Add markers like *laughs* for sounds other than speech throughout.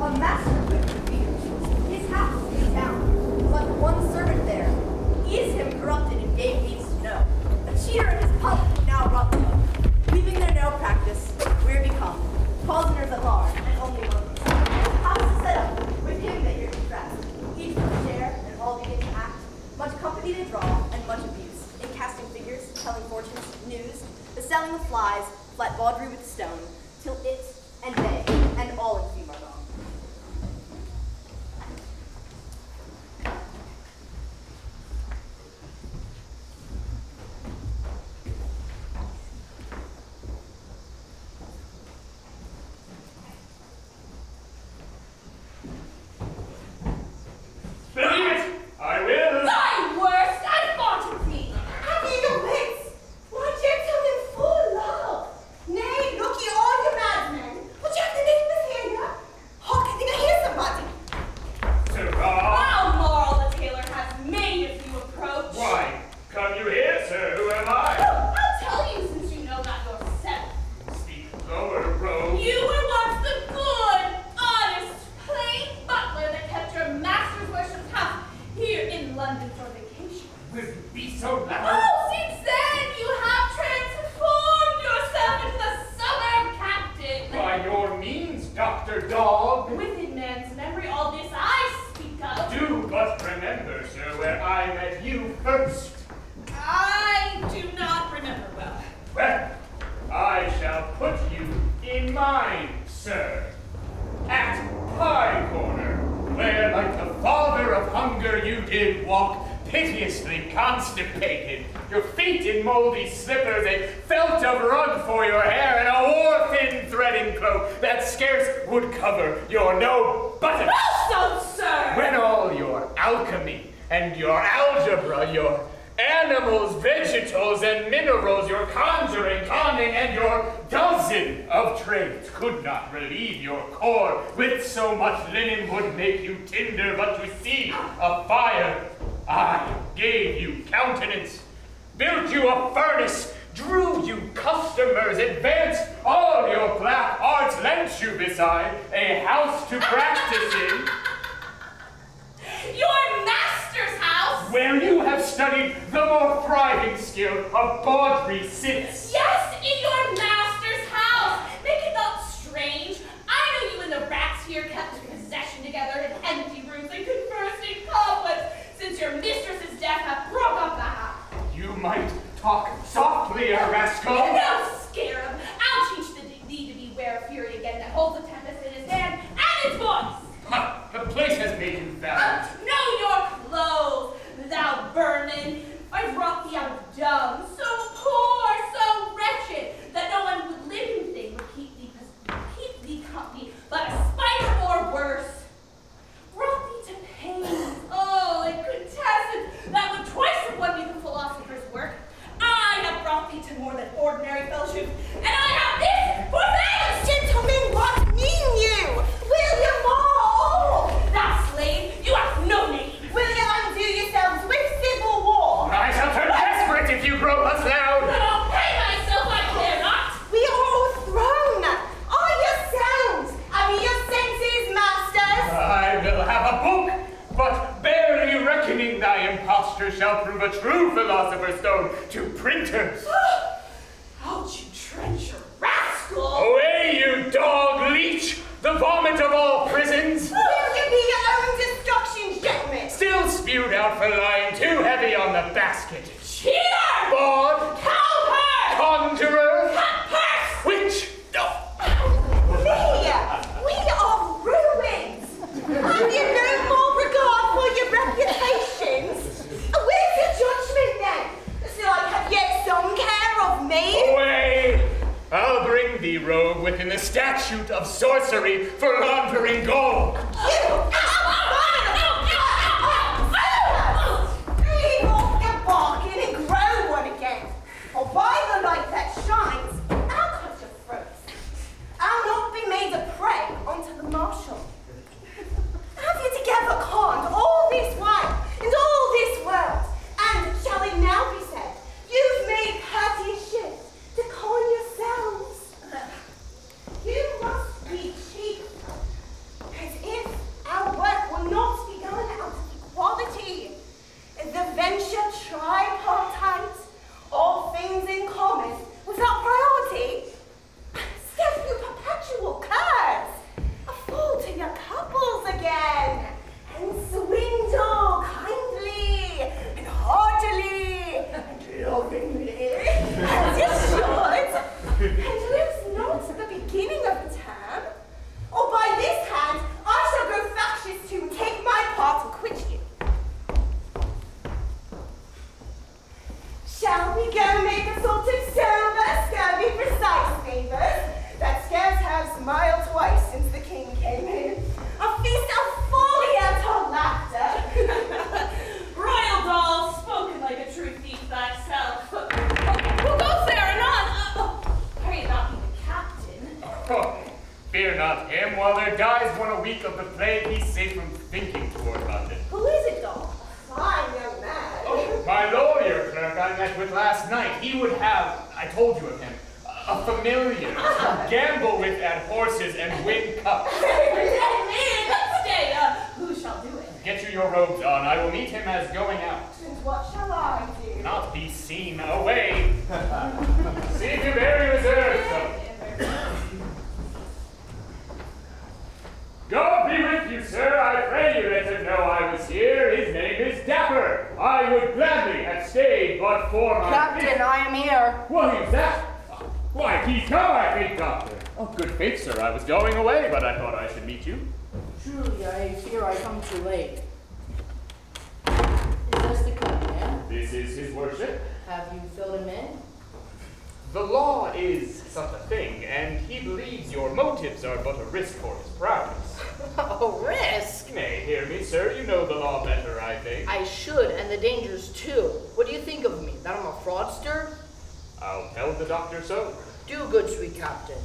A master quick refused. His house is down. but the one servant there, is him corrupted and gave needs to know. A cheater and his public now rob them, leaving their no practice, where become prisoners at large and only one. How is it set up with him that you're distressed? Each for share, and all begin to act. Much company to draw, and much abuse, in casting figures, telling fortunes, news, the selling of flies, flat bawdry with stone, till it and they and all in theme are gone. piteously constipated, your feet in moldy slippers, a felt of rug for your hair, and a war-thin threading cloak that scarce would cover your no button. Well, sir! When all your alchemy and your algebra, your animals, vegetals, and minerals, your conjuring, conning, and your dozen of trades could not relieve your core with so much linen would make you tinder, but to see a fire I gave you countenance, built you a furnace, drew you customers, advanced all your black arts, lent you beside a house to practice in. Your master's house? Where you have studied the more thriving skill of bawdry since. Yes, in your your mistress's death hath broke up the house. You might talk softly, rascal. spewed out for lying too heavy on the basket. Cheater! Board! Cowper! Conjurer! Cutpurse! Witch! Oh. me, We are ruined. Have you no more regard for your reputations? Where's your judgment then? Still, I have yet some care of me? Away! I'll bring thee, rogue, within the statute of sorcery for laundering gold! You! I met with last night. He would have, I told you of him, a familiar to gamble with at horses and win cups. Let me in. Stay. Who shall do it? Get you your robes on. I will meet him as going out. And what shall I do? Not be seen away. See to very reserved, so. God be with you, sir. I pray you let him know I was here. His name is Dapper. I would gladly have stayed, but for my Captain, I am here. What is that? Why, he's come, I think, Doctor. Oh, good faith, sir. I was going away, but I thought I should meet you. Truly, I fear I come too late. Is this the man? This is his worship. Have you filled him in? The law is such a thing, and he believes your motives are but a risk for his prowess. *laughs* A risk? Hear me, sir. You know the law better, I think. I should, and the dangers too. What do you think of me? That I'm a fraudster? I'll tell the doctor so. Do good, sweet captain.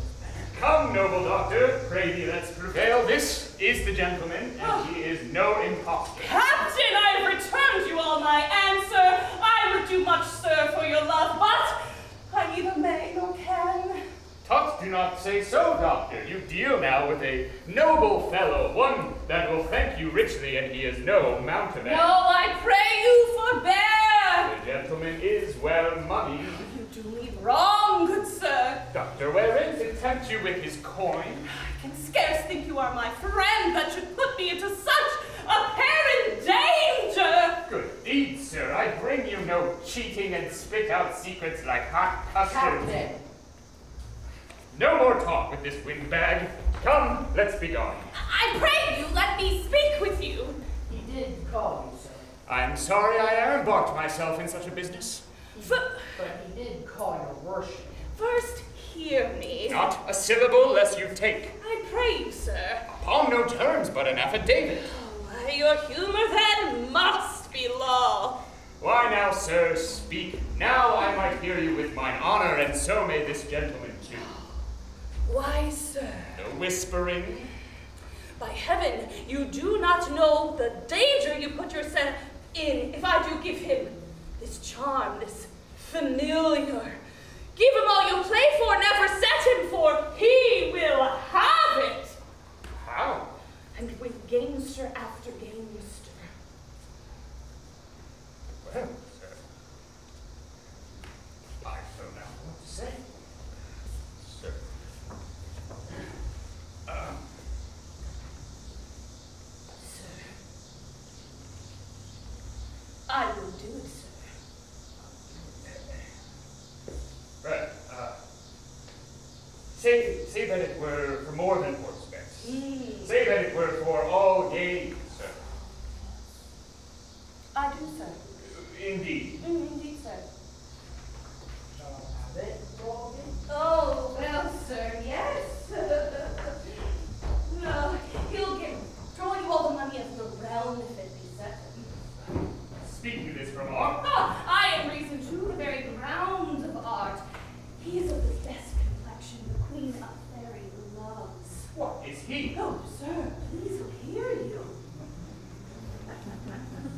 Come, noble doctor, pray thee let's prevail. This is the gentleman, and ah. he is no impostor. Captain, I have returned you all my answer. I would do much, sir, for your love, but I neither may nor can. Tut, do not say so, doctor. You deal now with a noble fellow, one that will thank you richly, and he is no mountebank. No, I pray you forbear. The gentleman is well moneyed. You do me wrong, good sir. Doctor, wherein to tempt you with his coin? I can scarce think you are my friend that should put me into such apparent danger. Good deed, sir. I bring you no cheating and spit out secrets like hot custard. Captain, No more talk with this windbag. Come, let's be gone. I pray you let me speak with you. he did call you, sir. I'm sorry I embarked myself in such a business. F- But he did call your worship. first, hear me. Not a syllable less you take. I pray you, sir. Upon no terms but an affidavit. Why, your humor then must be law. Why now, sir, speak. Now I might hear you with mine honor, and so may this gentleman too. Why, sir? No whispering. By heaven, you do not know the danger you put yourself in if I do give him this charm, this familiar. Give him all you play for, never set him for. He will have it. How? And with gamester after gamester. Well, sir. I don't know what to say. Sir. Um, Sir. I will do it, sir. right, uh, say, that it were for more than horseback. Mm. Say that it were for all games, sir. I do, sir. Indeed. Mm, indeed, sir. Shall I have it, Robin? Oh, well, sir, yes. no, he'll get throw you all the money of the realm if it be set him. Speak you this from off. Ah, I am reason to the very ground of art. He is of the best complexion the queen of fairy loves. What is he? Oh, Oh, sir, please will hear you.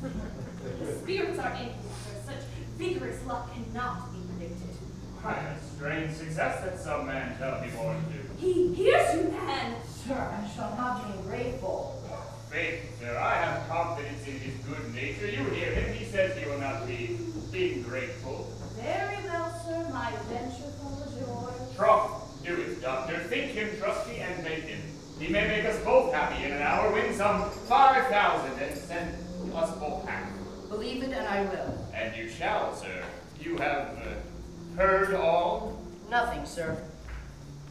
*laughs* the spirits are in him, sir. Such vigorous luck cannot be predicted. Why, a strange success that some man shall be born to. He hears you, then. Sir, I shall not be ungrateful. Faith, sir, I have confidence in his good nature. You hear him. He says he will not be ingrateful. Very well, sir. My venture follows yours. Troth, do it, doctor. Think him trusty and make him. He may make us both happy in an hour, win some five thousand, and send us both half. Believe it, and I will. And you shall, sir. You have uh, heard all? Nothing, sir.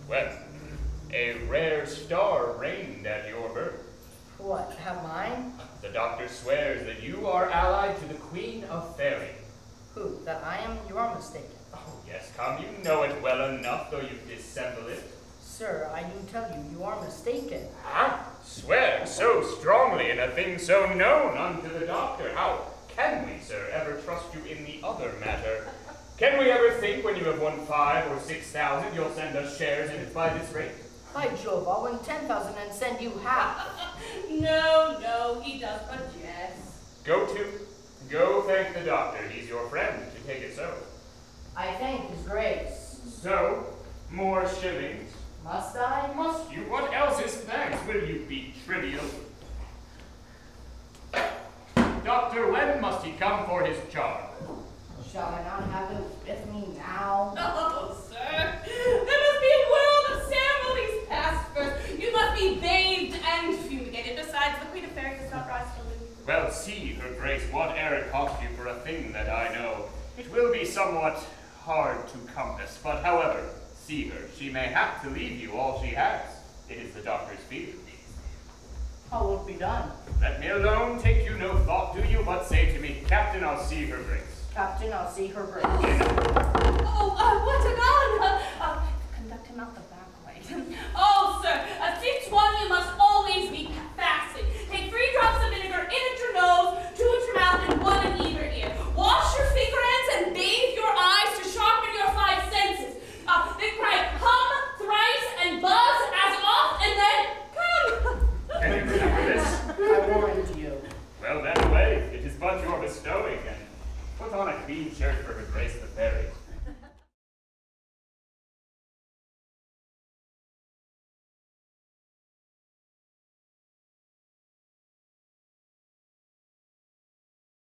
Well, a rare star reigned at your birth. What, have mine? The doctor swears that you are allied to the Queen of Fairy. Who? That I am? You are mistaken. Oh, yes, come, you know it well enough, though you dissemble it. Sir, I do tell you, you are mistaken. Huh? Swear so strongly in a thing so known unto the doctor. How can we, sir, ever trust you in the other matter? Can we ever think when you have won five or six thousand, you'll send us shares in it by this rate? By Jove, I'll win 10,000 and send you half. *laughs* No, no, he does but jest. Go to, go thank the doctor. He's your friend, to take it so. I thank his grace. So, more shillings. Must I? Must you? What else is thanks? Will you be trivial? Doctor, when must he come for his charm? Shall I not have it with me now? *laughs* Oh, sir, there must be a world of ceremonies passed first. You must be bathed and fumigated. Besides, the Queen of Fairy does not rise till noon. Well, see, her grace, whate'er it cost you for a thing that I know, it will be somewhat hard to compass. But however, see her, she may have to leave you all she has. It is the doctor's fear. How will it be done? Let me alone, take you no thought, do you, but say to me, Captain, I'll see her grace. Captain, I'll see her grace. Oh, uh, what an honor! Uh, conduct him out the back way. *laughs* oh, sir, a sixth one you